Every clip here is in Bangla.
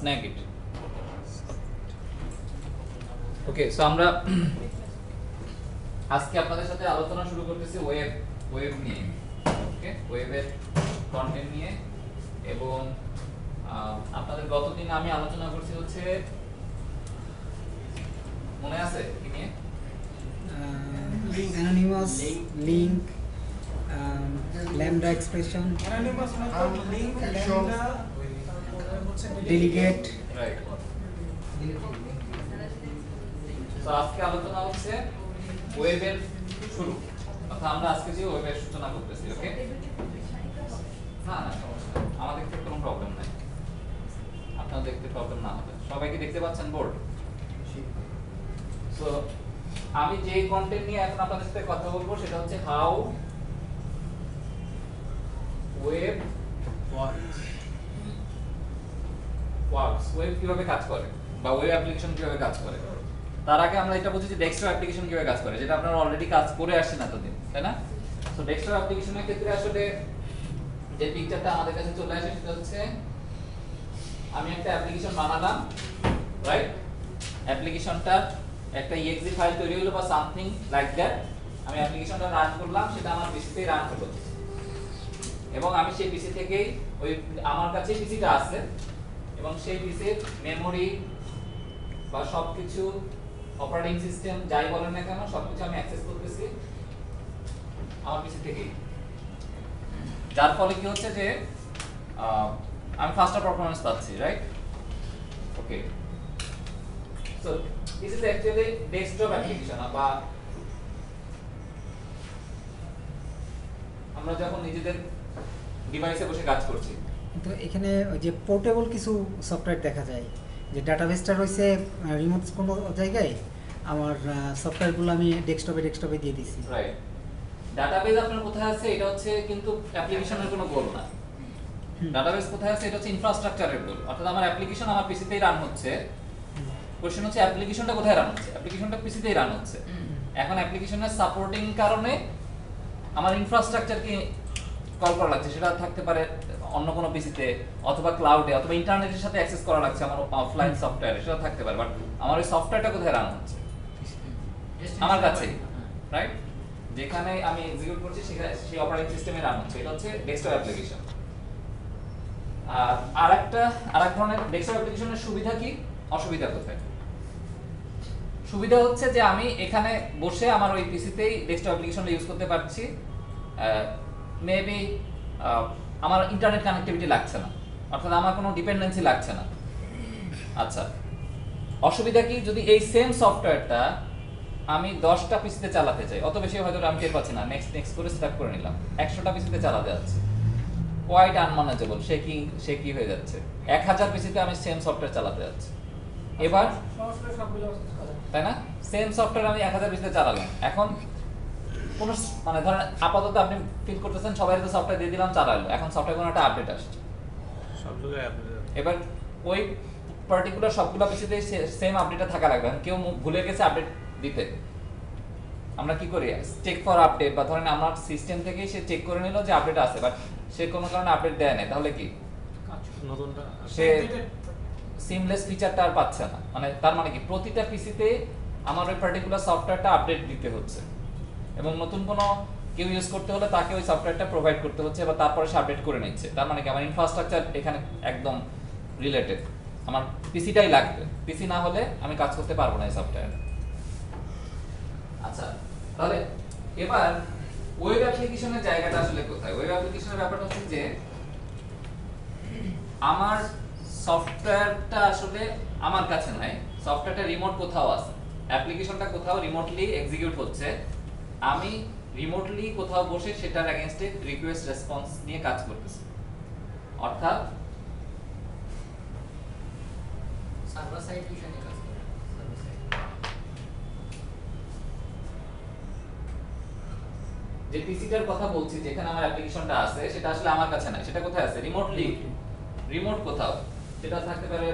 স্ন্যাক ইট ওকে সো আমরা আজকে আপনাদের সাথে আলোচনা শুরু করতেছি ওয়েব ওয়েব নিয়ে। ওকে ওয়েবের কন্টেন্ট নিয়ে এবং আপনাদের গতদিন আমি আলোচনা করছি হচ্ছে মনে আছে কি নিয়ে? Anonymous link lambda expression Anonymous method, link, lambda, হচ্ছে ডেলিগেট তো আজকে আলোচনা হচ্ছে ওয়েবের শুরু। অর্থাৎ আমরা আজকে যে ওয়েবের সূচনা করতেছি ওকে না না সমস্যা দেখতে কোনো প্রবলেম নাই। আপনার দেখতে প্রবলেম না হবে সবাই দেখতে পাচ্ছেন বোর্ড সো আমি যে কন্টেন্ট নিয়ে এখন আপনাদের সাথে কথা বলব সেটা হচ্ছে হাউ ওয়েব ওয়ার্কস ওয়েব কীভাবে কাজ করে? বা ওয়েব অ্যাপ্লিকেশন কীভাবে কাজ করে? তার আগে আমরা এটা বুঝি ডেস্কটপ অ্যাপ্লিকেশন কীভাবে কাজ করে, যেটা আপনারা অলরেডি কাজ করে আসছেন এতদিন, তাই না? তো ডেস্কটপ অ্যাপ্লিকেশনের ক্ষেত্রে আসলে যে পিকচারটা আমাদের কাছে চলে আসে সেটা হচ্ছে, আমি একটা অ্যাপ্লিকেশন বানালাম রাইট অ্যাপ্লিকেশনটা একটা exe ফাইল তৈরি হলো বা সামথিং লাইক দ্যাট আমি অ্যাপ্লিকেশনটা রান করলাম, সেটা আমার পিসিতেই রান হলো। এবং আমি সেই পিসি থেকেই ওই, আমার কাছে পিসিটা আছে। এবং সেই পিসির মেমোরি বা সবকিছু অপারেটিং সিস্টেম যাই বলেন না কেন, সবকিছু আমি অ্যাক্সেস করতেছি আমার পিসি থেকেই। যার ফলে কি হচ্ছে যে আমি ফাস্টার পারফরম্যান্স পাচ্ছি right okay so this is actually desktop application বা আমরা যখন নিজেদের ডিভাইসে বসে কাজ করছি তো এখানে ওই যে পোর্টেবল কিছু সফটওয়্যার দেখা যায় যে ডাটাবেসটা রয়েছে রিমোট কোনো জায়গায় আমার সফটওয়্যারগুলো আমি ডেস্কটপে ডেস্কটপে দিয়ে দিছি। রাইট ডাটাবেস আপনার কোথায় আছে? এটা হচ্ছে কিন্তু অ্যাপ্লিকেশনের কোনো গোল না। ডাটাবেস কোথায় আছে? এটা হচ্ছে ইনফ্রাস্ট্রাকচারের গোল অর্থাৎ আমার অ্যাপ্লিকেশন আমার পিসিতেই রান হচ্ছে। কোশ্চেন হচ্ছে অ্যাপ্লিকেশনটা কোথায় রান হচ্ছে? অ্যাপ্লিকেশনটা পিসিতেই রান হচ্ছে। এখন অ্যাপ্লিকেশনের সাপোর্টিং কারণে আমার ইনফ্রাস্ট্রাকচারকে কল করা লাগছে। সেটা থাকতে পারে অন্য কোনো পিসিতে অথবা ক্লাউডে অথবা ইন্টারনেটের সাথে অ্যাক্সেস করা লাগছে আমার অফলাইন সফটওয়্যারে সেটা থাকতে পারে বাট আমার ওই সফটওয়্যারটা কোথায় রান হচ্ছে? আমার কাছে রাইট যেখানে আমি এক্সিকিউট করছি সেখানে সেই অপারেটিং সিস্টেমে রান হচ্ছে এটা হচ্ছে ডেস্কটপ অ্যাপ্লিকেশন আর আরেকটা আরেক ধরনের ডেস্কটপ অ্যাপ্লিকেশনের সুবিধা কি? অসুবিধা কোথায়? সুবিধা হচ্ছে যে আমি এখানে বসে আমার ওই পিসিতেই ডেস্কটপ অ্যাপ্লিকেশনটা ইউজ করতে পারছি। মেবি আমার ইন্টারনেট কানেক্টিভিটি লাগছে না। অর্থাৎ আমার কোনো ডিপেন্ডেন্সি লাগছে না। আচ্ছা অসুবিধা কি? যদি এই সেম সফটওয়্যারটা আমি দশটা পিসিতে চালাতে চাই অত বেশি হয়তো আমি টের পাচ্ছি না। নেক্সট নেক্সট করে সেটআপ করে নিলাম। একশোটা পিসিতে চালাতে যাচ্ছে। কোয়াইট আনম্যানেজেবল সে কি সে কি হয়ে যাচ্ছে? এক হাজার পিসিতে আমি সেম সফটওয়্যার চালাতে যাচ্ছি। এবার। তাই না? সেম সফটওয়্যার আমি এক হাজার পিসিতে চালালাম। এখন কোনো মানে ধরেন আপাতত আপনি ফিল করতেছেন সবাই তো সফটওয়্যার দিয়ে দিলাম চালালো এখন সফটওয়্যার কোনো একটা আপডেট আসছে। সব জায়গায় এবার ওই পার্টিকুলার সবগুলো পিসিতে সেম আপডেটটা থাকা লাগবে। কেউ ভুলে গেছে আপডেট দিতে। আমরা কি করি? চেক ফর আপডেট বা ধরেন আমার সিস্টেম থেকেই সে চেক করে নিল যে আপডেট আছে বাট সে কোনো কারণে আপডেট দেয় না তাহলে কি? সে সিমলেস ফিচারটা আর পাচ্ছে না। মানে তার মানে কি? প্রতিটা পিসিতে আমার ওই পার্টিকুলার সফটওয়্যারটা আপডেট দিতে হচ্ছে। এবং নতুন কোনো কেউ ইউজ করতে হলে তাকে ওই সফটওয়্যারটা প্রোভাইড করতে হচ্ছে বা তারপরে সে আপডেট করে নিচ্ছে। তার মানে কি? আমার ইনফ্রাস্ট্রাকচার এখানে একদম রিলেটেড আমার পিসিটাই লাগবে। পিসি না হলে আমি কাজ করতে পারব না এই সফটওয়্যার আচ্ছা তাহলে এবার ওয়েব অ্যাপ্লিকেশনের জায়গাটা আসলে কোথায়? ওয়েব অ্যাপ্লিকেশনের ব্যাপারটা হচ্ছে যে, আমার সফটওয়্যারটা আসলে আমার কাছে নাই। সফটওয়্যারটা রিমোট কোথাও আছে। অ্যাপ্লিকেশনটা কোথাও রিমোটলি এক্সিকিউট হচ্ছে। আমি রিমোটলি কোথাও বসে সেটার এগেইনস্টে রিকোয়েস্ট রেসপন্স নিয়ে কাজ করতেছি। অর্থাৎ সার্ভার সাইড বিষয় নিয়ে কাজ করে। সার্ভার সাইড যে পিসিটার কথা বলছি যেখানে আমার অ্যাপ্লিকেশনটা আছে সেটা আসলে আমার কাছে নাই। সেটা কোথায় আছে? রিমোটলি রিমোট কোথাও। সেটা থাকতে পারে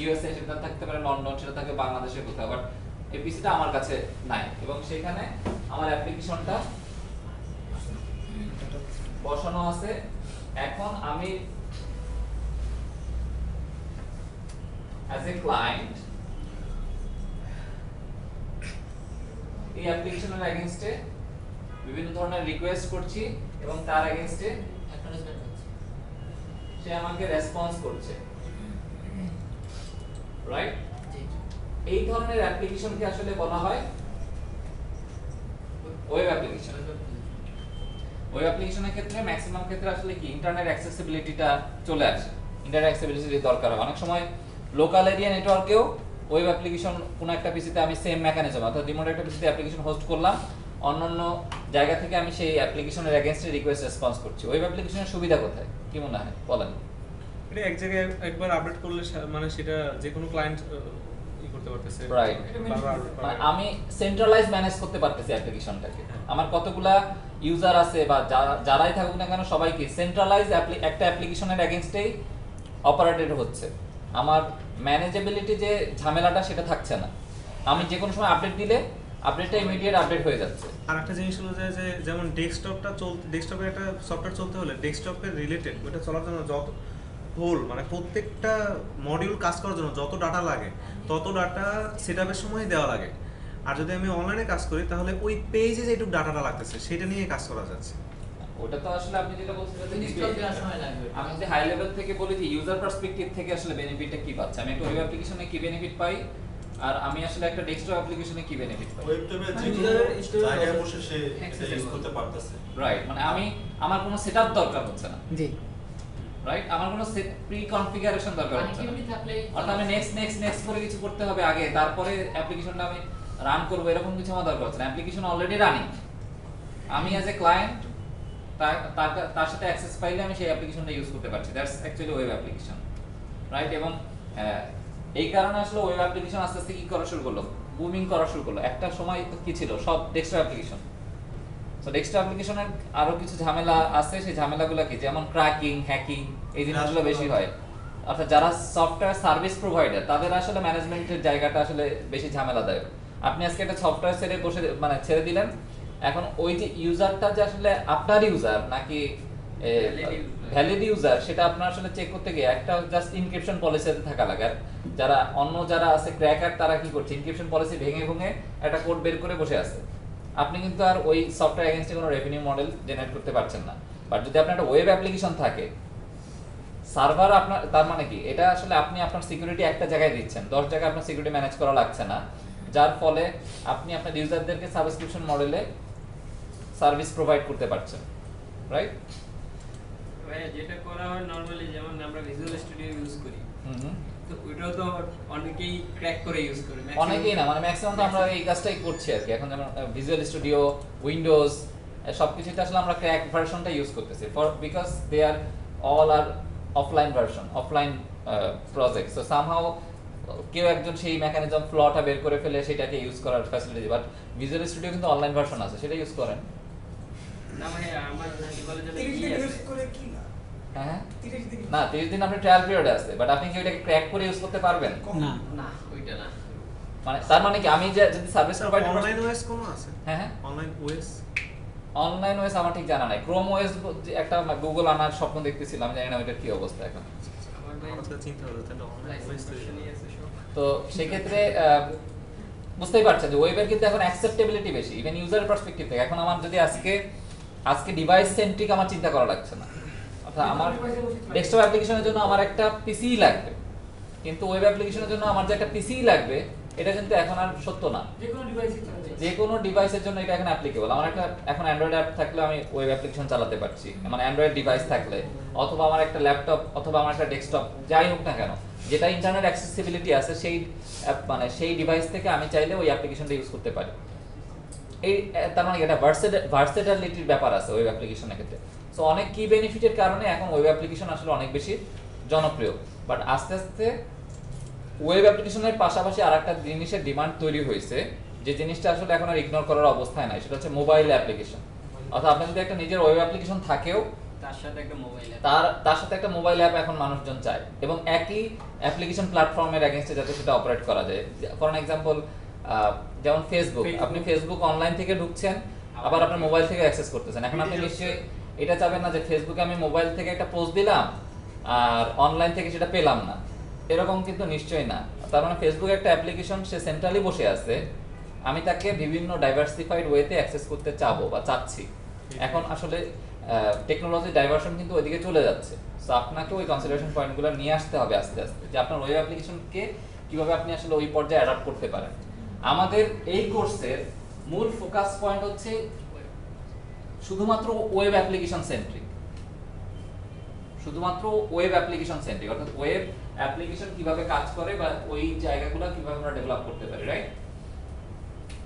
ইউএসএ সেটা থাকতে পারে লন্ডন সেটা থাকবে বাংলাদেশে কোথাও বাট এই পিসিটা আমার কাছে নাই। এবং সেখানে আমার অ্যাপ্লিকেশনটা বসানো আছে। এখন আমি অ্যাজ এ ক্লায়েন্ট এই অ্যাপ্লিকেশনের এগেইনস্টে বিভিন্ন ধরনের রিকোয়েস্ট করছি এবং তার এগেইনস্টে সে আমাকে রেসপন্স করছে। রাইট। এই ধরনের অ্যাপ্লিকেশনকে আসলে বলা হয় ওয়েব অ্যাপ্লিকেশন ওয়েব অ্যাপ্লিকেশনের ক্ষেত্রে ম্যাক্সিমাম ক্ষেত্রে আসলে কি? ইন্টারনেট অ্যাক্সেসিবিলিটিটা চলে আসে। ইন্টারনেট অ্যাক্সেসিবিলিটির দরকার হয়। অনেক সময় লোকাল এরিয়া নেটওয়ার্কেও ওয়েব অ্যাপ্লিকেশন কোনো একটা পিসিতে আমি সেম মেকানিজম অর্থাৎ রিমোট একটা পিসিতে অ্যাপ্লিকেশন হোস্ট করলাম, অন্যান্য জায়গা থেকে আমি সেই অ্যাপ্লিকেশনের এগেনস্টে রিকোয়েস্ট রেসপন্স করছি। ওয়েব অ্যাপ্লিকেশনের সুবিধা কোথায়? কি মনে হয়? বলেন। এটা এক জায়গায় একবার আপডেট করলে মানে সেটা যে কোনো ক্লায়েন্ট করতে পারতেছে। Update মানে। আমি সেন্ট্রালাইজ ম্যানেজ করতে পারতেছি অ্যাপ্লিকেশনটাকে হ্যাঁ। আমার কতগুলা ইউজার আছে বা যারাই থাকুক না কেন সবাই কি সেন্ট্রালাইজ একটা অ্যাপ্লিকেশনের এগেনস্টেই অপারেটেড হচ্ছে। আমার ম্যানেজেবিলিটি যে ঝামেলাটা সেটা থাকছে না। আমি যে কোনো সময় আপডেট দিলে আপডেটটা ইমিডিয়েট আপডেট হয়ে যাচ্ছে। আর একটা জিনিস হলো যে যে যেমন ডেস্কটপটা চলতে ডেস্কটপের একটা সফটওয়্যার চলতে হলে ডেস্কটপের রিলেটেড ওটা চলার জন্য যত হোল মানে প্রত্যেকটা মডিউল কাজ করার জন্য যত ডাটা লাগে তত ডাটা সেটআপের সময় দেওয়া লাগে। আর যদি আমি অনলাইনে কাজ করি তাহলে ওই পেজে যেটুকু ডাটাটা লাগতেছে সেটা নিয়ে কাজ করা যাচ্ছে। ওটা তো আসলে আপনি যেটা যে লাগবে। আমি যদি হাই লেভেল থেকে বলি যে ইউজার পার্সপেক্টিভ থেকে আসলে বেনিফিটটা কি পাচ্ছে? আমি একটা ওয়েব অ্যাপ্লিকেশনে কি বেনিফিট পাই? আর আমি আসলে একটা ডেস্কটপ অ্যাপ্লিকেশনে কি বেনিফিট পাই? ওয়েব টেপে মানে যে install জায়গায় বসে সে এটা ইউজ করতে পারতেছে। রাইট মানে আমি আমার কোনো সেটআপ দরকার হচ্ছে না। জি। রাইট আমার কোনো প্রি কনফিগারেশন দরকার হচ্ছে অর্থাৎ আমি নেক্সট নেক্সট নেক্সট করে কিছু করতে হবে আগে। তারপরে অ্যাপ্লিকেশনটা আমি রান করব এরকম কিছু আমার দরকার হচ্ছে না। অ্যাপ্লিকেশন অলরেডি রানিং আমি অ্যাজ এ ক্লায়েন্ট তার তার- সাথে অ্যাক্সেস পাইলে আমি সেই অ্যাপ্লিকেশনটা ইউজ করতে পারছি। That's actually web application right এবং এই কারণে আসলে ওয়েব অ্যাপ্লিকেশন আস্তে আস্তে কি করা শুরু করল? বুমিং করা শুরু করল। একটা সময় কি ছিল? সব ডেস্কটপ অ্যাপ্লিকেশন সো ডেস্কটপ অ্যাপ্লিকেশনের আরও কিছু ঝামেলা আছে সেই ঝামেলাগুলো কি? যেমন ক্র্যাকিং হ্যাকিং এই জিনিসগুলো বেশি হয়। অর্থাৎ যারা সফটওয়্যার সার্ভিস প্রোভাইডার তাদের আসলে ম্যানেজমেন্টের জায়গাটা আসলে বেশি ঝামেলাদায়ক। আপনি আজকে একটা সফটওয়্যার ছেড়ে বসে মানে ছেড়ে দিলেন এখন ওই যে ইউজারটা যে আসলে আপনার ইউজার নাকি ভ্যালিড ইউজার সেটা আপনার আসলে চেক করতে গিয়ে একটা জাস্ট ইনক্রিপশন পলিসিতে থাকা লাগে। আর যারা অন্য যারা আছে ক্র্যাকার তারা কি করছে? ইনক্রিপশন পলিসি ভেঙে ভেঙে একটা কোড বের করে বসে আছে। আপনি কিন্তু আর ওই সফটওয়্যার এগেনস্টে কোনো রেভিনিউ মডেল জেনারেট করতে পারছেন না। বাট যদি আপনার একটা ওয়েব অ্যাপ্লিকেশন থাকে সার্ভার আপনার তার মানে কি? এটা আসলে আপনি আপনার সিকিউরিটি একটা জায়গায় দিচ্ছেন। দশ জায়গায় আপনার সিকিউরিটি ম্যানেজ করা লাগছে না। যার ফলে আপনি আপনার ইউজারদেরকে সাবস্ক্রিপশন মডেলে সার্ভিস প্রোভাইড করতে পারছেন। রাইট ভাইয়া যেটা করা হয় নর্মালি যেমন আমরা ভিজুয়াল স্টুডিও ইউজ করি। তো ওইটাও তো অনেকেই ক্র্যাক করে ইউজ করে অনেকেই না মানে ম্যাক্সিমাম তো আমরা এই কাজটাই করছি আর কি। এখন যেমন ভিজুয়াল স্টুডিও উইন্ডোজ সব কিছুতে আসলে আমরা ক্র্যাক ভার্সনটা ইউজ করতেছি। For because they are all are offline version offline project so somehow কেউ একজন সেই মেকানিজম ফ্লটা বের করে ফেলে সেটাকে ইউজ করার ফ্যাসিলিটি বাট ভিজুয়াল স্টুডিও কিন্তু অনলাইন ভার্সন আছে সেটা ইউজ করেন। না ভাইয়া আমার কলেজে কি দিন আছে? ইউজ করে কি না? হ্যাঁ? না তিরিশ দিন আপনি ট্রায়াল পিরিয়ডে আছে বাট আপনি কি ওইটাকে ক্র্যাক করে ইউজ করতে পারবেন? না। না ওইটা না। মানে তার মানে কি আমি যে যদি সার্ভিস প্রোভাইড অনলাইন ওএস কোনো আছে? হ্যাঁ হ্যাঁ। অনলাইন ওএস অনলাইন ওয়েস আমার ঠিক জানা নাই। ক্রোম ওয়েস একটা গুগল আনার স্বপ্ন দেখতেছিলাম জানি না ওইটার কি অবস্থা এখন। আমার ভাই তো চিন্তা হলো তাহলে অনলাইন ওএস তৈরি লাইসেন্স নিয়ে সব। তো সেক্ষেত্রে আহ, বুঝতেই পারছেন যে ওয়েবের কিন্তু এখন অ্যাকসেপ্টেবিলিটি বেশি ইভেন ইউজার পার্সপেক্টিভ থেকে। এখন আমার যদি আজকে আজকে ডিভাইস সেন্ট্রিক আমার চিন্তা করা লাগছে না। অর্থাৎ আমার ডেস্কটপ অ্যাপ্লিকেশনের জন্য আমার একটা পিসি লাগবে। কিন্তু ওয়েব অ্যাপ্লিকেশনের জন্য আমার যে একটা পিসি লাগবে এটা কিন্তু এখন আর সত্য না। যে কোনো ডিভাইসের জন্য। এটা এখন অ্যাপ্লিকেবল আমার একটা এখন অ্যান্ড্রয়েড অ্যাপ থাকলে আমি ওয়েব অ্যাপ্লিকেশন চালাতে পারছি। মানে অ্যান্ড্রয়েড ডিভাইস থাকলে। অথবা আমার একটা ল্যাপটপ অথবা আমার একটা ডেস্কটপ যাই হোক না কেন। যেটা ইন্টারনেট অ্যাক্সেসিবিলিটি আছে সেই মানে সেই ডিভাইস থেকে আমি চাইলে ওই অ্যাপ্লিকেশনটা ইউজ করতে পারি। এই তার মানে এটা ভার্সেটালিটির ব্যাপার আছে ওয়েব অ্যাপ্লিকেশনের ক্ষেত্রে। সো অনেক কি বেনিফিটের কারণে এখন ওয়েব অ্যাপ্লিকেশন আসলে অনেক বেশি জনপ্রিয়। বাট আস্তে আস্তে ওয়েব অ্যাপ্লিকেশনের পাশাপাশি আর একটা জিনিসের ডিমান্ড তৈরি হয়েছে যে জিনিসটা আসলে এখন আর ইগনোর করার অবস্থায় নাই সেটা হচ্ছে মোবাইল অ্যাপ্লিকেশন অর্থাৎ আপনার যদি একটা নিজের ওয়েব অ্যাপ্লিকেশন থাকেও তার সাথে একটা মোবাইল তার তার সাথে একটা মোবাইল অ্যাপ এখন মানুষজন চায়। এবং একই অ্যাপ্লিকেশন প্ল্যাটফর্মের এগেনস্টে যাতে সেটা অপারেট করা যায়। ফর এক্সাম্পল যেমন ফেসবুক আপনি ফেসবুক অনলাইন থেকে ঢুকছেন আবার আপনার মোবাইল থেকে অ্যাক্সেস করতেছেন। এখন আপনি নিশ্চয়ই এটা চাবেন না যে ফেসবুকে আমি মোবাইল থেকে একটা পোস্ট দিলাম আর অনলাইন থেকে সেটা পেলাম না। এরকম কিন্তু নিশ্চয়ই না। তার মানে ফেসবুক একটা অ্যাপ্লিকেশন সে সেন্ট্রালি বসে আছে। আমি তাকে বিভিন্ন ডাইভার্সিফাইড ওয়েতে অ্যাক্সেস করতে চাবো বা চাচ্ছি। এখন আসলে টেকনোলজি ডাইভার্সন কিন্তু ওইদিকে চলে যাচ্ছে। সো আপনাকে ওই কনসিডারেশন পয়েন্টগুলো নিয়ে আসতে হবে আস্তে আস্তে। যে আপনার ওয়েব অ্যাপ্লিকেশনকে কীভাবে আপনি আসলে ওই পর্যায়ে অ্যাডাপ্ট করতে পারেন। আমাদের এই কোর্সের মূল ফোকাস পয়েন্ট হচ্ছে শুধুমাত্র ওয়েব অ্যাপ্লিকেশন সেন্ট্রিক শুধুমাত্র ওয়েব অ্যাপ্লিকেশন সেন্ট্রিক অর্থাৎ ওয়েব অ্যাপ্লিকেশন কীভাবে কাজ করে বা ওই জায়গাগুলো কীভাবে আমরা ডেভেলপ করতে পারি রাইট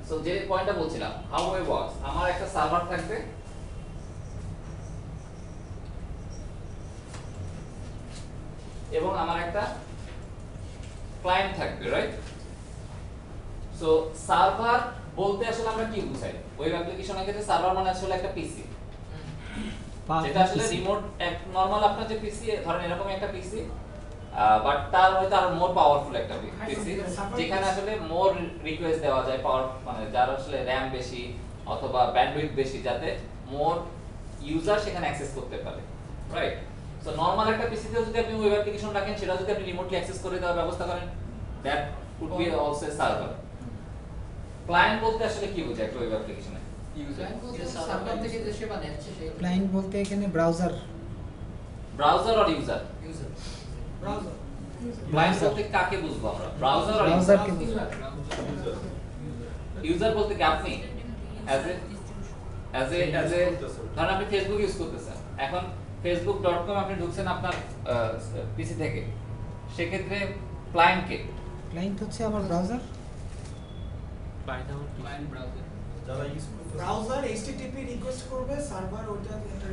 সো যে পয়েন্টটা বলছিলাম হাউ ওয়েব ওয়ার্কস আমার একটা সার্ভার থাকবে। এবং আমার একটা ক্লায়েন্ট থাকবে রাইট সো সার্ভার বলতে আসলে আমরা কি বুঝাই? ওয়েব অ্যাপ্লিকেশনের ক্ষেত্রে সার্ভার মানে আসলে একটা পিসি যেটা আসলে রিমোট এক নরমাল আপনার যে পিসি ধরেন এরকম একটা পিসি বাট তার হয়তো আরও মোর পাওয়ারফুল একটা পিসি যেখানে আসলে মোর রিকোয়েস্ট দেওয়া যায় পাওয়ার মানে যার আসলে র্যাম বেশি অথবা ব্যান্ডউইথ বেশি যাতে মোর ইউজার সেখানে অ্যাক্সেস করতে পারে রাইট সো নরমাল একটা পিসিতে যদি আপনি ওয়েব অ্যাপ্লিকেশন রাখেন সেটা যদি আপনি রিমোটলি অ্যাক্সেস করে দেওয়ার ব্যবস্থা করেন that could be also server client বলতে আসলে কি বোঝায় একটা ওয়েব অ্যাপ্লিকেশনে ক্লায়েন্ট বলতে এখানে ব্রাউজার ব্রাউজার আর ইউজার ইউজার ব্রাউজার ক্লায়েন্ট বলতে কাকে বুঝব আমরা? ব্রাউজার কে ইউজার ইউজার বলতে কি আপনি? As a as a as a ধরেন আপনি ফেসবুক ইউজ করতেছেন। এখন ফেসবুক ডট কম আপনি ঢুকছেন আপনার পিসি থেকে। সেক্ষেত্রে ক্লায়েন্ট কে? ক্লায়েন্ট হচ্ছে আমার browser client browser browser HTTP request করবে সার্ভার ওটা একটা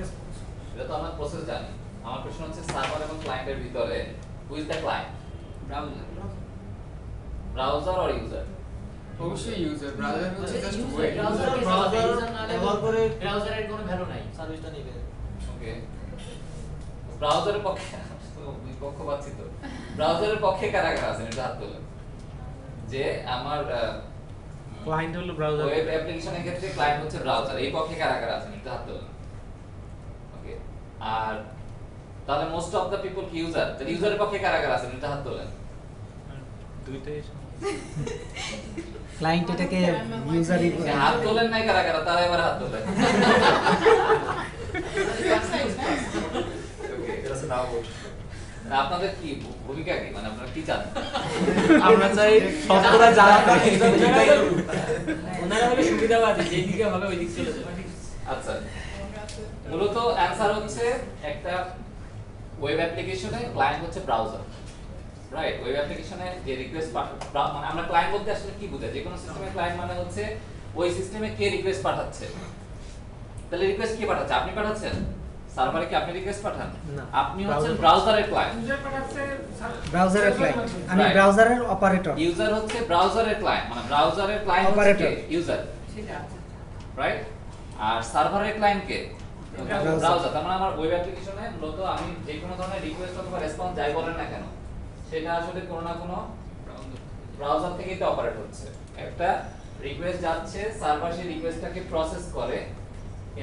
এটা তো আমরা প্রসেস জানি। আমার প্রশ্ন হচ্ছে সার্ভার এবং ক্লায়েন্টের ভিতরে who is the client browser browser or user অবশ্যই ইউজার ব্রাউজার হচ্ছে জাস্ট ওয়েব ব্রাউজার Browser ব্যবহার করে- ব্রাউজারের কোনো ভ্যালু নাই। সার্ভিসটা নেবে। ওকে ব্রাউজারের পক্ষে পাচ্ছি তো। ব্রাউজারের পক্ষে কারা কারা আছেন? এটা হাত তোলেন। যে আমার ক্লায়েন্ট হলো ব্রাউজার ওয়েব অ্যাপ্লিকেশনের ক্ষেত্রে ক্লায়েন্ট হচ্ছে ব্রাউজার এই পক্ষে কারা কারা আছেন এটা হাত তোলেন। ওকে আর তাহলে মোস্ট অফ দ্য পিপল কি ইউজার তাহলে ইউজারের পক্ষে কারা কারা আছেন এটা হাত তোলেন। দুইটাই ক্লায়েন্ট এটাকে ইউজারই হাত তোলেন নাই কারা কারা তারা এবার হাত তোলেন। Okay. আপনাদের কি ভূমিকা কি? মানে আপনারা কি চান আমরা চাই শতকরা যারা ওনারা হলে সুবিধাবাদী। যেদিকে হবে ওই দিক চলে যাবে। আচ্ছা। মূলত অ্যানসার হচ্ছে একটা ওয়েব অ্যাপ্লিকেশনে ক্লায়েন্ট হচ্ছে ব্রাউজার রাইট ওয়েব অ্যাপ্লিকেশনে যে রিকোয়েস্ট মানে আমরা ক্লায়েন্ট বলতে আসলে কি বোঝাই যে কোনো সিস্টেমে ক্লায়েন্ট মানে হচ্ছে ওই সিস্টেমে কে রিকোয়েস্ট পাঠাচ্ছে? তাহলে রিকোয়েস্ট কে পাঠাচ্ছে? আপনি পাঠাচ্ছেন? সার্ভারে কি আপনি রিকোয়েস্ট পাঠান? না। আপনি হচ্ছেন ব্রাউজারের ক্লায়েন্ট ইউজার পাঠাচ্ছে ব্রাউজারের ক্লায়েন্ট আমি ব্রাউজারের অপারেটর ইউজার হচ্ছে ব্রাউজারের ক্লায়েন্ট মানে ব্রাউজারের ক্লায়েন্ট Operator. ইউজার রাইট আর সার্ভারের ক্লায়েন্ট কে? ব্রাউজার তার মানে আমার ওয়েব অ্যাপ্লিকেশনে মূলত আমি যে কোনো ধরনের রিকোয়েস্ট অথবা রেসপন্স যাই বলেন না কেন সেটা আসলে কোনো না কোনো ব্রাউজার থেকেই তো অপারেট হচ্ছে। একটা রিকোয়েস্ট যাচ্ছে সার্ভার সেই রিকোয়েস্টটাকে প্রসেস করে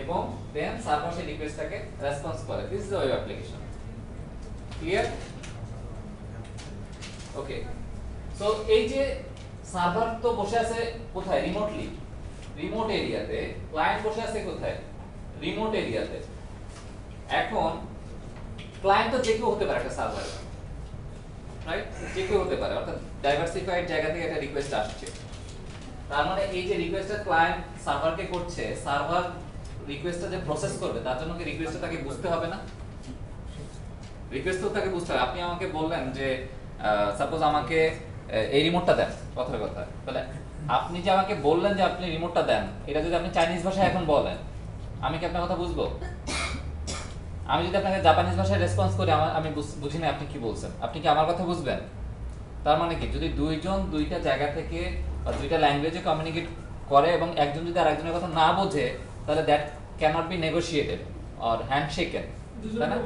এবং দেন সার্ভার সেই রিকোয়েস্টটাকে রেসপন্স করে। This is web application clear okay so এই যে সার্ভার তো বসে আছে কোথায়? রিমোটলি রিমোট এরিয়াতে ক্লায়েন্ট বসে আছে কোথায়? রিমোট এরিয়াতে এখন ক্লায়েন্ট তো যে কেউ হতে পারে একটা সার্ভার। রাইট যে কেউ হতে পারে। অর্থাৎ ডাইভার্সিফাইড জায়গা থেকে একটা রিকোয়েস্ট আসছে। তার মানে এই যে রিকোয়েস্টটা ক্লায়েন্ট সার্ভারকে করছে, সার্ভার রিকোয়েস্টটা যে প্রসেস করবে, তার জন্য কি রিকোয়েস্টটা তাকে বুঝতে হবে না? রিকোয়েস্ট তো তাকে বুঝতে হবে। আপনি আমাকে বললেন যে সাপোজ আমাকে এই রিমোটটা দেন কথার কথা। তাহলে আপনি যে আমাকে বললেন যে আপনি রিমোটটা দেন, এটা যদি আপনি চাইনিজ ভাষায় এখন বলেন, আমি কি আপনার কথা বুঝব? আমি যদি আপনাকে জাপানিজ ভাষায় রেসপন্স করি, আমার, আমি বুঝি না আপনি কি বলছেন। আপনি কি আমার কথা বুঝবেন? তার মানে কি, যদি দুইজন দুইটা জায়গা থেকে বা দুইটা ল্যাঙ্গুয়েজে কমিউনিকেট করে এবং একজন যদি আরেকজনের কথা না বোঝে তাহলে that cannot be negotiated or handshaken তাই না।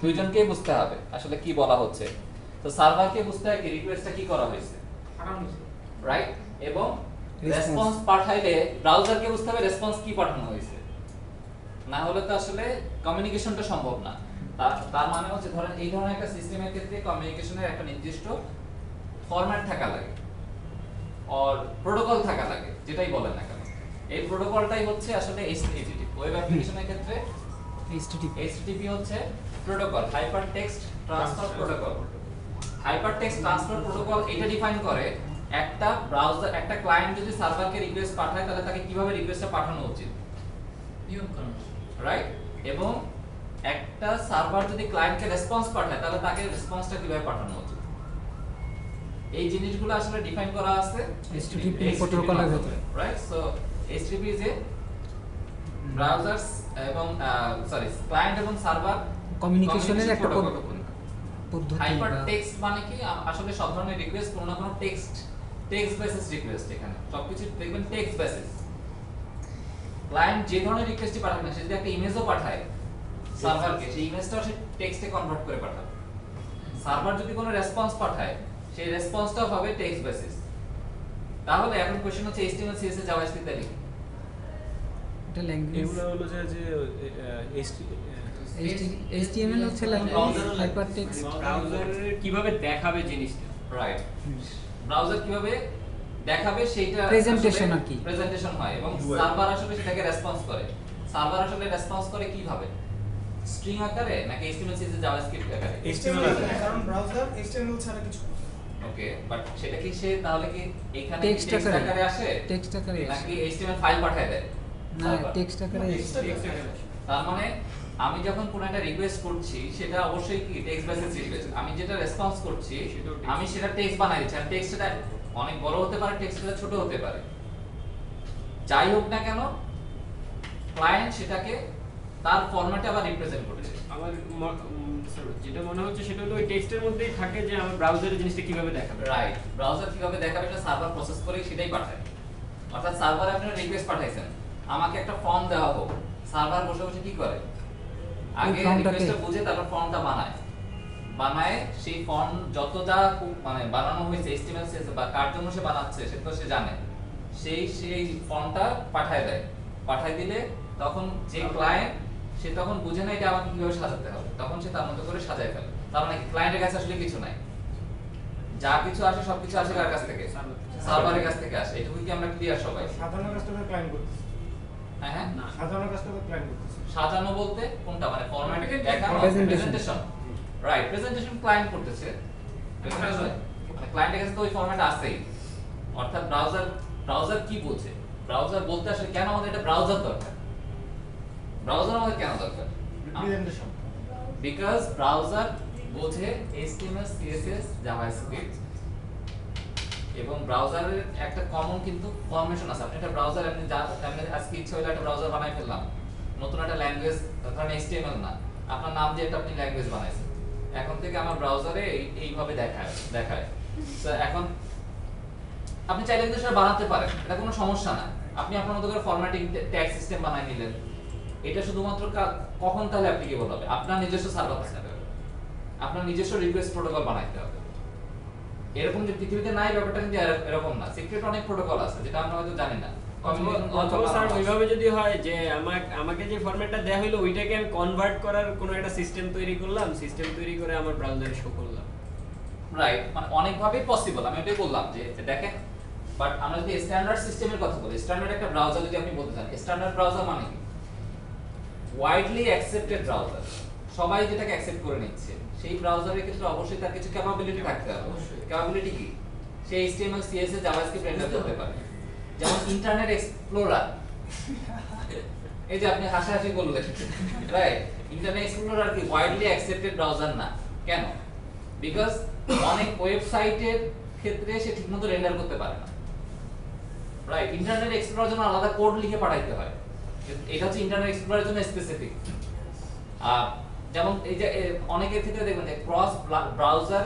দুইজনকেই বুঝতে হবে আসলে কি বলা হচ্ছে। তো সার্ভারকে বুঝতে হয় কি রিকোয়েস্টটা কি করা হয়েছে। রাইট এবং রেসপন্স পাঠাইলে ব্রাউজারকে বুঝতে হবে রেসপন্স কি পাঠানো হয়েছে। না হলে তো আসলে কমিউনিকেশনটা সম্ভব না। তার- তার মানে হচ্ছে ধরেন এই ধরনের একটা সিস্টেমের ক্ষেত্রে কমিউনিকেশনের একটা নির্দিষ্ট ফরম্যাট থাকা লাগে। অর প্রোটোকল থাকা লাগে যেটাই বলেন না এই প্রোটোকলটাই হচ্ছে আসলে এইচটিটিপি ওয়েব অ্যাপ্লিকেশনের ক্ষেত্রে HTTP HTTP হচ্ছে protocol hyper text transfer protocol hyper text transfer protocol এটা ডিফাইন করে একটা ব্রাউজার একটা ক্লায়েন্ট যদি সার্ভারকে রিকোয়েস্ট পাঠায় তাহলে তাকে কীভাবে রিকোয়েস্টটা পাঠানো উচিত? নিয়ম কানুন রাইট এবং একটা সার্ভার যদি ক্লায়েন্টকে রেসপন্স পাঠায় তাহলে তাকে রেসপন্সটা কীভাবে পাঠানো উচিত? এই জিনিসগুলো আসলে ডিফাইন করা আছে HTTP প্রোটোকলের ভেতরে। Right so HTTP is a browsers এবং সরি ক্লায়েন্ট এবং সার্ভার কমিউনিকেশনের একটা পদ- পদ্ধতি হাইপার টেক্সট মানে কি? আসলে সব ধরনের রিকোয়েস্ট কোনো না কোনো টেক্সট টেক্সট বেসিস রিকোয়েস্ট এখানে। সবকিছু দেখবেন টেক্সট বেসিস ক্লায়েন্ট যে ধরনের রিকোয়েস্টই পাঠাবে না সে যদি একটা ইমেজও পাঠায় সার্ভারকে সেই ইমেজটাও সে টেক্সটে কনভার্ট করে পাঠাবে। সার্ভার যদি কোনো রেসপন্স পাঠায় সেই রেসপন্সটাও হবে টেক্সট বেসিস তাহলে এখন কোশ্চেন হচ্ছে HTML CSS জাভাস্ক্রিপ্ট ইত্যাদি এটা ল্যাঙ্গুয়েজ এগুলো হলো যে যে HTML হচ্ছে ল্যাঙ্গুয়েজ হাইপার টেক্সট ব্রাউজারের কীভাবে দেখাবে জিনিসটা? রাইট ব্রাউজার কীভাবে দেখাবে সেইটা Presentation আর কি। প্রেজেন্টেশন হয় এবং সার্ভার আসলে সেটাকে রেসপন্স করে। সার্ভার আসলে রেসপন্স করে কীভাবে? স্ট্রিং আকারে নাকি HTML CSS জাভাস্ক্রিপ্ট আকারে? HTML আকারে। কারণ ব্রাউজার HTML ছাড়া কিছু ওকে বাট সেটা কি সে তাহলে কি এখানে টেক্সট আকারে। আসে? টেক্সট আকারে নাকি HTML ফাইল পাঠায় দেয়? না টেক্সট আকারে তার মানে আমি যখন কোনো একটা রিকোয়েস্ট করছি সেটা অবশ্যই কি টেক্সট বেসিস রিকোয়েস্ট আমি যেটা রেসপন্স করছি আমি সেটা টেক্সট বানাই দিচ্ছি। আর টেক্সটটা অনেক বড় হতে পারে টেক্সটটা ছোট হতে পারে। যাই হোক না কেন ক্লায়েন্ট সেটাকে তার ফরম্যাটে আবার রিপ্রেজেন্ট করছে। আমার যেটা মনে হচ্ছে সেটা হলো ওই টেক্সটের মধ্যেই থাকে যে আমার ব্রাউজারে জিনিসটা কীভাবে দেখাবে। রাইট ব্রাউজার কীভাবে দেখাবে এটা সার্ভার প্রসেস করে সেটাই পাঠায়। অর্থাৎ সার্ভার আপনি রিকোয়েস্ট পাঠাইছেন। আমাকে একটা ফর্ম দেওয়া হোক। সার্ভার বসে বসে কি করে? আগে রিকোয়েস্টটা বুঝে তারপর ফর্মটা বানায়। বানায় সেই ফর্ম যত যা খুব- মানে বানানো হয়েছে এস্টিমেল বা কার জন্য সে বানাচ্ছে সে তো সে জানে। সেই সেই ফর্মটা পাঠায় দেয়। পাঠায় দিলে তখন যে ক্লায়েন্ট সে তখন বুঝে না এটা আমাকে কীভাবে সাজাতে হবে। তখন সে তার মতো করে সাজায় ফেলে। তার মানে ক্লায়েন্টের কাছে আসলে কিছু নাই। যা কিছু আসে সবকিছু আসে কার কাছ থেকে? সার্ভারের কাছ থেকে আসে। এটুকু কি আমরা ক্লিয়ার সবাই? সাধারণ কাস্টমার ক্লায়েন্ট করতেছে। হ্যাঁ হ্যাঁ। করতেছে। সাজানো বলতে কোনটা? মানে ফরম্যাটে দেখানো প্রেজেন্টেশন রাইট প্রেজেন্টেশন ক্লায়েন্ট করতেছে। প্রেজেন্টেশন ক্লায়েন্টের কাছে তো ওই ফরম্যাট আছেই। অর্থাৎ ব্রাউজার ব্রাউজার কি বলছে? ব্রাউজার বলতে আসলে কেন আমাদের এটা ব্রাউজার দরকার? ব্রাউজার আমাদের কেন দরকার? রিপ্রেজেন্টেশন বিকজ ব্রাউজার বোঝে HTML CSS জাভাস্ক্রিপ্ট এবং ব্রাউজারের একটা কমন কিন্তু ফরমেশন আছে। একটা ব্রাউজার আপনি যা, আপনি আজকে ইচ্ছে হলে একটা ব্রাউজার বানাই ফেললাম। নতুন একটা ল্যাঙ্গুয়েজ ধরেন HTML না, আপনার নাম দিয়ে একটা আপনি ল্যাঙ্গুয়েজ বানাইছেন। এখন থেকে আমার ব্রাউজারে এই- এইভাবে দেখায় দেখায়। তো এখন আপনি চাইলে কিন্তু সেটা বানাতে পারেন, এটা কোনো সমস্যা না। আপনি আপনার মতো করে ফরম্যাটিং ট্যাগ সিস্টেম বানাই নিলেন। এটা শুধুমাত্র কখন তাহলে অ্যাপ্লিকেবল হবে? আপনার নিজস্ব সার্ভার থাকতে হবে। আপনার নিজস্ব রিকোয়েস্ট প্রোটোকল বানাইতে হবে। এরকম যে পৃথিবীতে নাই ব্যাপারটা কিন্তু এরকম না। সিক্রেট অনেক প্রোটোকল আছে যেটা আমরা হয়তো জানি না। ওইভাবে যদি হয় যে আমাকে আমাকে যে ফরম্যাটটা দেওয়া হলো ওইটাকে আমি কনভার্ট করার কোনো একটা সিস্টেম তৈরি করলাম সিস্টেম তৈরি করে আমার ব্রাউজারে শো করলাম। রাইট মানে অনেকভাবেই পসিবল আমি এটাই বললাম যে দেখেন বাট আমরা যদি স্ট্যান্ডার্ড সিস্টেমের কথা বলি স্ট্যান্ডার্ড একটা ব্রাউজার যদি আপনি বলতে চান স্ট্যান্ডার্ড ব্রাউজার মানে কি? ওয়াইডলি অ্যাকসেপ্টেড ব্রাউজার সবাই যেটাকে অ্যাকসেপ্ট করে নিচ্ছে। সেই ব্রাউজারের ক্ষেত্রে অবশ্যই তার কিছু ক্যাপাবিলিটি থাকতে হবে। ক্যাপাবিলিটি কি? সে HTML CSS জাভাস্ক্রিপ্ট রেন্ডার করতে পারে যেমন ইন্টারনেট এক্সপ্লোরার এই যে আপনি হাসাহাসি করলেন। রাইট ইন্টারনেট এক্সপ্লোরার কি ওয়াইডলি অ্যাকসেপ্টেড ব্রাউজার না। কেন? বিকজ অনেক ওয়েবসাইটের ক্ষেত্রে সে ঠিকমতো রেন্ডার করতে পারে না। রাইট ইন্টারনেট এক্সপ্লোরার জন্য আলাদা কোড লিখে পাঠাইতে হয়। এটা হচ্ছে ইন্টারনেট এক্সপ্লোরার জন্য স্পেসিফিক যেমন এই যে অনেকের ক্ষেত্রে দেখবেন যে cross browser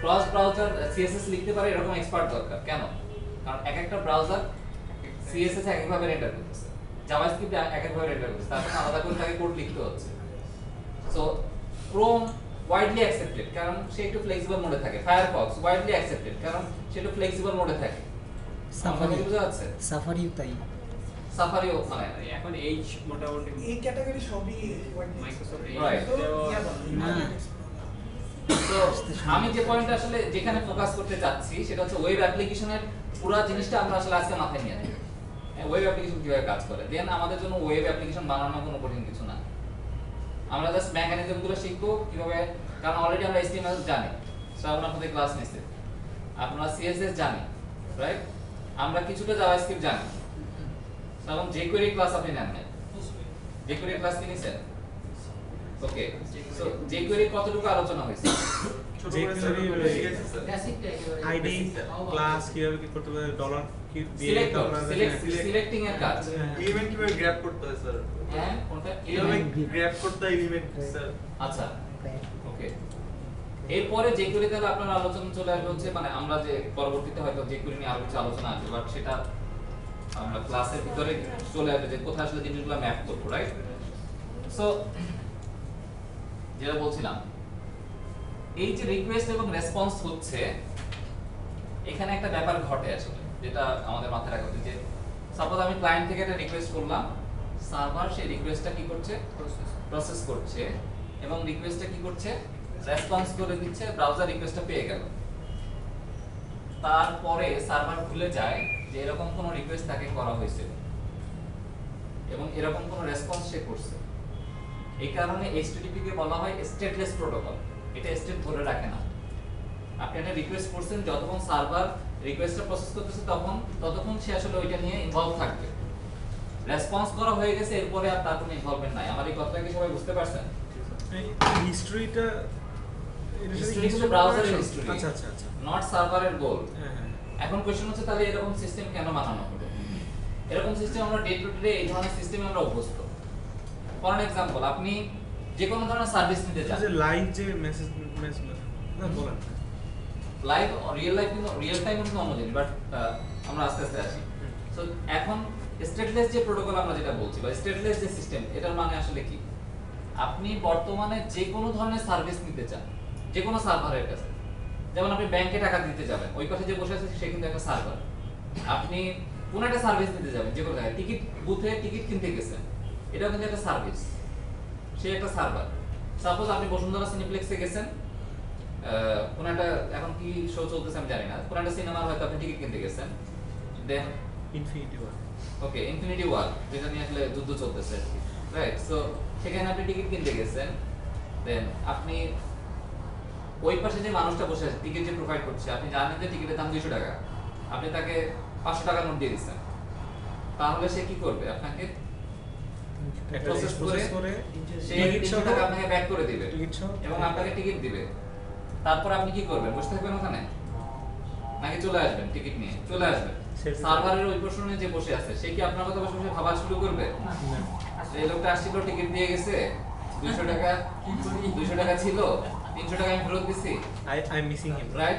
cross browser CSS লিখতে পারে এরকম এক্সপার্ট দরকার। কেন? কারণ এক একটা ব্রাউজার সিএসএস এক একভাবে রেন্ডার করতেছে। জাভাস্ক্রিপ্ট এক একভাবে রেন্ডার করতেছে। তার জন্য আলাদা করে তাকে কোড লিখতে হচ্ছে। সো ক্রোম ওয়াইডলি অ্যাকসেপ্টেড কারণ সে একটু ফ্লেক্সিবল মোডে থাকে। ফায়ারফক্স ওয়াইডলি অ্যাকসেপ্টেড কারণ সে একটু ফ্লেক্সিবল মোডে থাকে। সাফারি বুঝা যাচ্ছে? সাফারিও তাই। সাফারিও মানে এখন এই মোটামুটি এই ক্যাটাগরি সবই মাইক্রোসফট Right. না। তো আমি যে পয়েন্ট আসলে যেখানে ফোকাস করতে চাচ্ছি সেটা হচ্ছে ওয়েব অ্যাপ্লিকেশনের পুরো জিনিসটা আমরা আসলে আজকে মাথায় নিয়ে ওয়েব অ্যাপ্লিকেশন কীভাবে কাজ করে? দেন আমাদের জন্য ওয়েব অ্যাপ্লিকেশন বানানো কোনো কঠিন কিছু না। আমরা জাস্ট মেকানিজমগুলো শিখব কীভাবে কারণ অলরেডি আমরা HTML জানি। শ্রাবণ আপনাদের ক্লাস নিছে। আপনারা CSS জানি রাইট আমরা কিছুটা জাভাস্ক্রিপ্ট জানি। শ্রাবণ jQuery ক্লাস আপনি নেন নাই? jQuery ক্লাস কি নিছেন ওকে সো jQuery কতটুকু আলোচনা হয়েছে? আইডি ক্লাস কীভাবে কি করতে হবে ডলার কি দিয়ে সিলেক্ট সিলেক্ট হ্যাঁ। সিলেক্টিং এর কাজ। এলিমেন্ট কীভাবে গ্র্যাব করতে হয় স্যার হ্যাঁ কোনটা? কীভাবে গ্র্যাব করতে হয় এলিমেন্ট স্যার আচ্ছা। ওকে এরপরে যে করে তাহলে আপনার আলোচনা চলে আসবে হচ্ছে মানে আমরা যে পরবর্তীতে হয়তো যে করে নিয়ে আরও কিছু আলোচনা আসবে বাট সেটা আমরা ক্লাসের ভিতরে চলে আসবে যে কোথায় আসলে জিনিসগুলো ম্যাপ করব রাইট সো যেটা বলছিলাম এই যে রিকোয়েস্ট এবং রেসপন্স হচ্ছে এখানে একটা ব্যাপার ঘটে আসলে যেটা আমাদের মাথায় রাখা উচিত যে সাপোজ আমি ক্লায়েন্ট থেকে একটা রিকোয়েস্ট করলাম সার্ভার সেই রিকোয়েস্টটা কি করছে? প্রসেস করছে এবং রিকোয়েস্টটা কি করছে? রেসপন্স করে দিচ্ছে ব্রাউজার রিকোয়েস্টটা পেয়ে গেল। তারপরে সার্ভার ভুলে যায় যে এরকম কোনো রিকোয়েস্ট তাকে করা হয়েছে এবং এরকম কোনো রেসপন্স সে করছে। এই কারণে HTTP কে বলা হয় স্টেটলেস প্রোটোকল এটা স্টেট ধরে রাখে না। আপনি একটা রিকোয়েস্ট করছেন যতক্ষণ সার্ভার রিকোয়েস্টটা প্রসেস করতেছে তখন ততক্ষণ সে আসলে ওইটা নিয়ে ইনভলভ থাকবে। রেসপন্স করা হয়ে গেছে এরপরে আর তার কোনো ইনভলভমেন্ট নাই। আমার এই কথাটা কি সবাই বুঝতে পারছেন? হিস্ট্রিটা কিন্তু browser এর আচ্ছা আচ্ছা আচ্ছা। নট সার্ভারের গোল হ্যাঁ হ্যাঁ। এখন কোশ্চেন হচ্ছে তাহলে এরকম সিস্টেম কেন বানানো হলো এরকম সিস্টেম আমরা ডে টু ডে এই ধরনের সিস্টেমে আমরা অভ্যস্ত। ফর এক্সাম্পল আপনি যে কোনো ধরনের সার্ভিস নিতে চান। যে লাইভ যে মেসেজ মেসেজ না বলেন। লাইভ রিয়েল লাইফ কিন্তু রিয়েল টাইম কিন্তু অন্য জিনিস বাট আমরা আস্তে আস্তে আসি। সো এখন স্টেটলেস যে প্রোটোকল আমরা যেটা বলছি বা স্টেটলেস যে সিস্টেম এটার মানে আসলে কি? আপনি বর্তমানে যে কোনো ধরনের সার্ভিস নিতে চান যে কোনো সার্ভারের কাছে যেমন আপনি ব্যাংকে টাকা দিতে যাবেন ওই পাশে যে বসে আছে সে কিন্তু একটা সার্ভার আপনি কোনো একটা সার্ভিস নিতে যাবেন যে কোনো জায়গায়। টিকিট বুথে টিকিট কিনতে গেছেন এটাও কিন্তু একটা সার্ভিস সে একটা সার্ভার সাপোজ আপনি বসুন্ধরা সিনিপ্লেক্সে গেছেন কোনো একটা এখন কি শো চলতেছে আমি জানি না। কোনো একটা সিনেমার হয়তো আপনি টিকিট কিনতে গেছেন। Then infinity one okay infinity war যেটা নিয়ে আসলে যুদ্ধ চলতেছে রাইট সো সেখানে আপনি টিকিট কিনতে গেছেন দেন আপনি ওই পাশে যে মানুষটা বসে আছে টিকিট যে প্রোভাইড করছে আপনি জানেন যে টিকিটের দাম দুইশো টাকা। আপনি তাকে পাঁচশো টাকা নোট দিয়ে দিচ্ছেন। তাহলে সে কি করবে? আপনাকে প্রসেস করে প্রসেস করে সে টিকিট তিনশো সহ টাকা আপনাকে ব্যাক করে দিবে এবং আপনাকে টিকিট দিবে। তারপর আপনি কি করবেন? বসে থাকবেন ওখানে? নাকি চলে আসবেন টিকিট নিয়ে? চলে আসবেন। সে- সার্ভারের ওই পোর্শনে যে বসে আছে সে কি আপনার কথা বসে বসে ভাবা শুরু করবে? এই লোকটা আসছিল টিকিট দিয়ে গেছে। দুইশো টাকা দুইশো টাকা ছিল। তিনশো টাকা আমি ফেরত দিছি। I I missing him right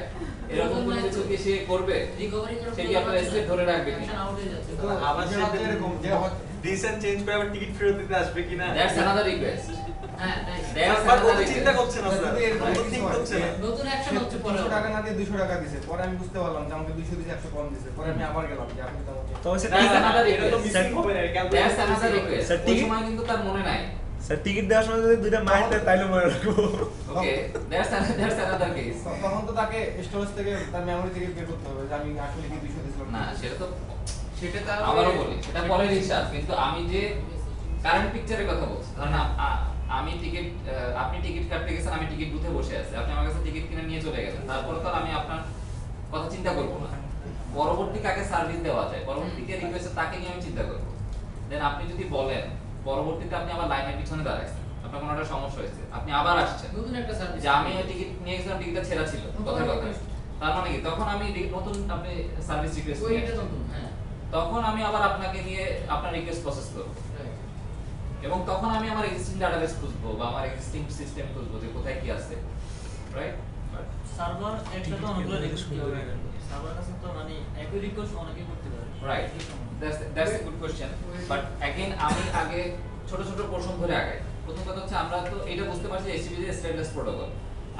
এরকম কোনো কিছু কি সে করবে? রিকভারি সে কি আপনার ধরে রাখবে কি আউট হয়ে যাচ্ছে। আবার সে এরকম যে ডিসিশন চেঞ্জ করে আবার টিকিট ফেরত দিতে আসবে কিনা? দ্যাটস অ্যানাদার রিকোয়েস্ট হ্যাঁ দ্যাটস বাট ও তো অ্যানাদার চিন্তা রিকোয়েস্ট করছে না স্যার ঠিক করছে না? নতুন অ্যাকশন হচ্ছে পরে তিনশো টাকা না দিয়ে দুশো টাকা দিছে। পরে আমি বুঝতে পারলাম যে আমাকে দুইশো দিছে একশো কম দিছে। পরে আমি আবার গেলাম যে আপনি তো আমাকে এটা তো মিসিং হবে না সময় কিন্তু তার মনে নাই। স্যার টিকিট দেওয়ার সময় যদি দুইটা মাইন্ড দেয় তাইলে মনে রাখব। Okay that's that's another case তখন তো তাকে স্টোরেজ থেকে তার মেমোরি থেকে বের করতে হবে যে আমি আসলে কি দুইশো দিছিলাম না সেটা তো সেটা তার আবারও বলি সেটা কিন্তু আমি যে কারেন্ট পিকচারের কথা বলছি আ- আমি টিকিট আপনি টিকিট কাটতে গেছেন আমি টিকিট বুথে বসে আছি আপনি আমার কাছে টিকিট কিনে নিয়ে চলে গেলেন তারপরে তো আমি আপনার কথা চিন্তা করব না। পরবর্তী কাকে সার্ভিস দেওয়া যায় পরবর্তী কে রিকোয়েস্ট তাকে নিয়ে আমি চিন্তা করব। দেন আপনি যদি বলেন পরবর্তীতে আপনি আবার লাইনের পিছনে দাঁড়াইছেন। আপনার কোনো একটা সমস্যা হয়েছে। আপনি আবার আসছেন। নতুন একটা সার্ভিস যে আমি ওই টিকিট নিয়ে গেছিলাম টিকিটটা ছেঁড়া ছিল কথার কথা তার মানে কি? তখন আমি নতুন আপনি সার্ভিস রিকোয়েস্ট ওইটা নতুন হ্যাঁ। তখন আমি আবার আপনাকে নিয়ে আপনার রিকোয়েস্ট প্রসেস করব. এবং তখন আমি আমার এক্সিস্টিং ডাটাবেস খুঁজবো বা আমার এক্সিস্টিং সিস্টেম খুঁজবো যে কোথায় কি আছে। রাইট সার্ভার একটা তো অনেকগুলো রিকোয়েস্ট শুরু করতে পারে সার্ভার আছে তো মানে একই রিকোয়েস্ট অনেকেই করতে পারে। Right. That's that's a good question but again আমি আগে ছোট ছোট পোর্শন ধরে আগে প্রথম কথা হচ্ছে আমরা তো এটা বুঝতে পারছি যে প্রোটোকল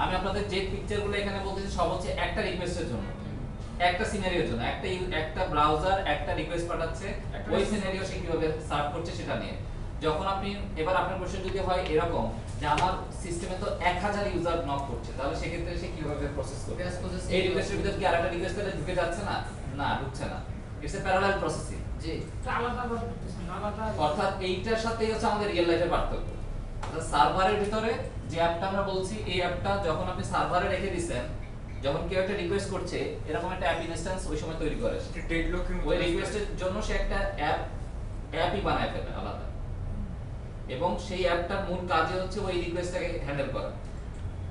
আমি আপনাদের যে পিকচারগুলো এখানে বলতেছি সব হচ্ছে একটা রিকোয়েস্টের জন্য। একটা সিনারিওর জন্য। একটা একটা ব্রাউজার একটা রিকোয়েস্ট পাঠাচ্ছে। ওই সিনারিও সে কীভাবে সার্ভ করছে সেটা নিয়ে। যখন আপনি এবার আপনার কোশ্চেন যদি হয় এরকম যে আমার সিস্টেমে তো এক হাজার ইউজার নক করছে তাহলে সেক্ষেত্রে সে কীভাবে প্রসেস করবে? এই রিকোয়েস্টের ভিতর কি আরেকটা রিকোয়েস্ট তাহলে ঢুকে যাচ্ছে না? না ঢুকছে না। ইটস এ প্যারালাল প্রসেসিং জি। অর্থাৎ এইটার সাথেই হচ্ছে আমাদের রিয়েল লাইফের পার্থক্য। অর্থাৎ সার্ভারের ভিতরে যে অ্যাপটা আমরা বলছি এই অ্যাপটা যখন আপনি সার্ভারে রেখে দিচ্ছেন যখন কেউ একটা রিকোয়েস্ট করছে এরকম একটা অ্যাপ ইনস্ট্যান্স ওই সময় তৈরি করে। ওই রিকোয়েস্টের জন্য সে একটা অ্যাপ অ্যাপই বানায় ফেলে আলাদা। এবং সেই অ্যাপটার মূল কাজই হচ্ছে ওই রিকোয়েস্টটাকে হ্যান্ডেল করা।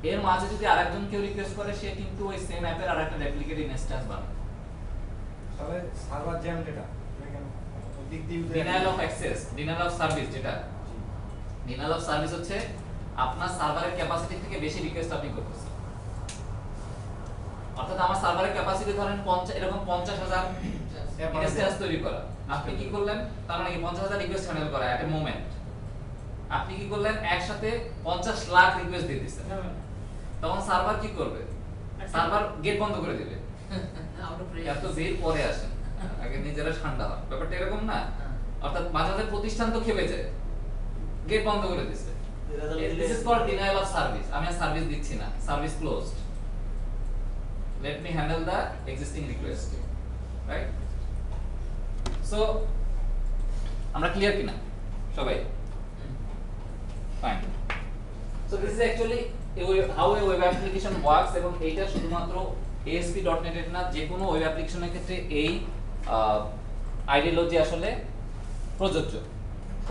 এর মাঝে যদি আরেকজন কেউ রিকোয়েস্ট করে সে কিন্তু ওই সেম অ্যাপের আরেকটা রেপ্লিকেট ইনস্ট্যান্স বানায়। তাহলে সার্ভার জ্যাম যেটা এটা কেন? ওই দিক দিয়ে user- denial of access denial of service যেটা। ডিনাইল অফ সার্ভিস হচ্ছে আপনার সার্ভারের ক্যাপাসিটি থেকে বেশি রিকোয়েস্ট আপনি করতেছেন। অর্থাৎ আমার সার্ভারের ক্যাপাসিটি ধরেন 50 এরকম 50000 ইনস্ট্যান্স তৈরি করা। আপনি কি করলেন? তার মানে কি 50000 রিকোয়েস্ট হ্যান্ডেল করা এট এ মোমেন্ট আপনি কি করলেন? একসাথে 50 লাখ রিকোয়েস্ট দিয়ে দিচ্ছেন। তখন সার্ভার কি করবে? সার্ভার গেট বন্ধ করে দিবে। এত ভিড় পরে আসেন আগে নিজেরা ঠান্ডা হয়। ব্যাপারটা এরকম না। অর্থাৎ বাজারের প্রতিষ্ঠান তো খেপে যায়। গেট বন্ধ করে দিচ্ছে this is called denial of service আমি আর সার্ভিস দিচ্ছি না। সার্ভিস ক্লোজড আমরা ক্লিয়ার কিনা? সবাই? Fine so this is actually how a web application works এবং এইটা শুধুমাত্র ASP.NET এর না যে কোনো ওয়েব অ্যাপ্লিকেশনের ক্ষেত্রে এই আইডিওলজি আসলে প্রযোজ্য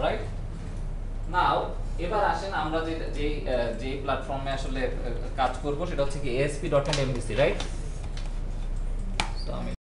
রাইট নাও এবার আসেন আমরা যে যে যে প্ল্যাটফর্মে আসলে কাজ করব, সেটা হচ্ছে কি ASP.NET MVC রাইট তো আমি